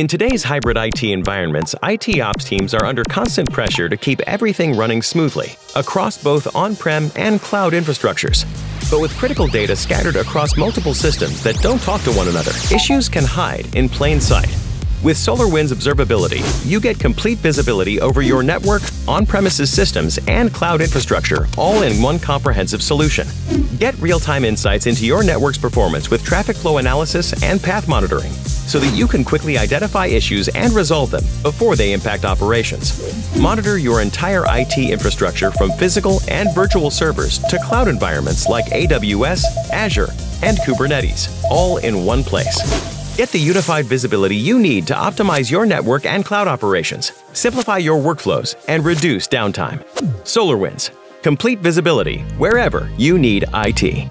In today's hybrid IT environments, IT ops teams are under constant pressure to keep everything running smoothly across both on prem and cloud infrastructures. But with critical data scattered across multiple systems that don't talk to one another, issues can hide in plain sight. With SolarWinds Observability, you get complete visibility over your network, on-premises systems, and cloud infrastructure all in one comprehensive solution. Get real-time insights into your network's performance with traffic flow analysis and path monitoring so that you can quickly identify issues and resolve them before they impact operations. Monitor your entire IT infrastructure from physical and virtual servers to cloud environments like AWS, Azure, and Kubernetes, all in one place. Get the unified visibility you need to optimize your network and cloud operations, simplify your workflows, and reduce downtime. SolarWinds. Complete visibility wherever you need IT.